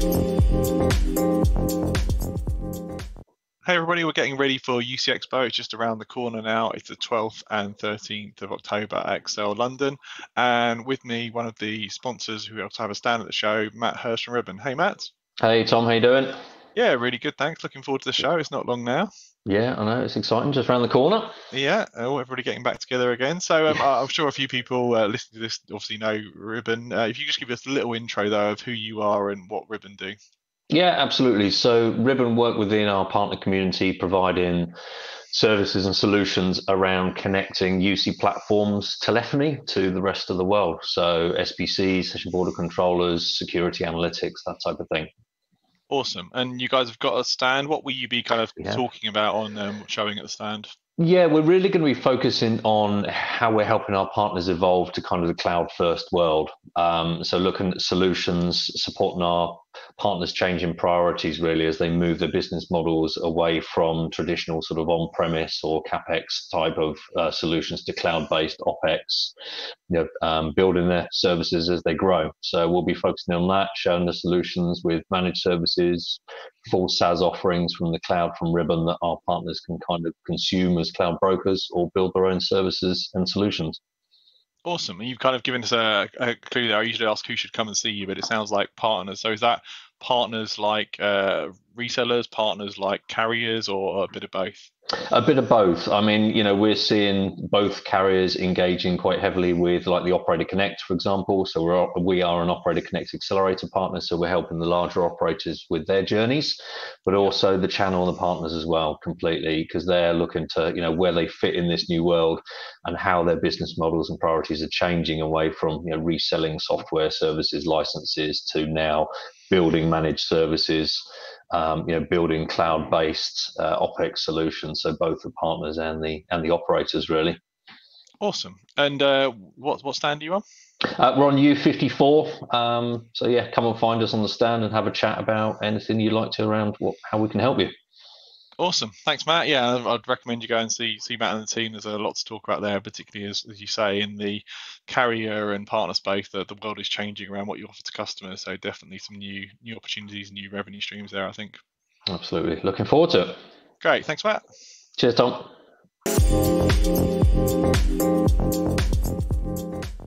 Hey everybody, we're getting ready for UC Expo. It's just around the corner now. It's the 12th and 13th of October at Excel London. And with me, one of the sponsors who helps have a stand at the show, Matt Hurst from Ribbon. Hey Matt. Hey Tom, how you doing? Yeah, really good. Thanks. Looking forward to the show. It's not long now. Yeah, I know it's exciting, just around the corner. Yeah, oh, everybody getting back together again. So um, I'm sure a few people uh, listening to this obviously know Ribbon. Uh, if you just give us a little intro though of who you are and what Ribbon do. Yeah, absolutely. So Ribbon work within our partner community, providing services and solutions around connecting UC platforms telephony to the rest of the world. So SBCs, session border controllers, security analytics, that type of thing. Awesome. And you guys have got a stand. What will you be kind of Yeah. talking about on um, showing at the stand? Yeah, we're really going to be focusing on how we're helping our partners evolve to kind of the cloud first world. Um, so, looking at solutions, supporting our partners changing priorities really as they move their business models away from traditional sort of on premise or capex type of uh, solutions to cloud based OPEX, you know, um, building their services as they grow. So, we'll be focusing on that, showing the solutions with managed services, full SaaS offerings from the cloud from Ribbon that our partners can kind of consume as cloud brokers or build their own services and solutions. Awesome. And you've kind of given us a, a clue there. I usually ask who should come and see you, but it sounds like partners. So is that partners like uh, resellers, partners like carriers, or a bit of both? A bit of both. I mean, you know, we're seeing both carriers engaging quite heavily with like the Operator Connect, for example. So we're we are an Operator Connect accelerator partner, so we're helping the larger operators with their journeys, but also the channel and the partners as well, completely, because they're looking to you know where they fit in this new world and how their business models and priorities are changing away from you know reselling software services licenses to now building managed services um, you know, building cloud-based uh, OPEX solutions. So both the partners and the and the operators really. Awesome. And uh, what what stand are you on? Uh, we're on U54. Um, so yeah, come and find us on the stand and have a chat about anything you'd like to around what, how we can help you. Awesome. Thanks, Matt. Yeah, um, I'd recommend you go and see see Matt and the team. There's a lot to talk about there, particularly as, as you say in the carrier and partner space. That the world is changing around what you offer to customers. So definitely some new new opportunities, new revenue streams there. I think. Absolutely. Looking forward to it. Great. Thanks, Matt. Cheers, Tom.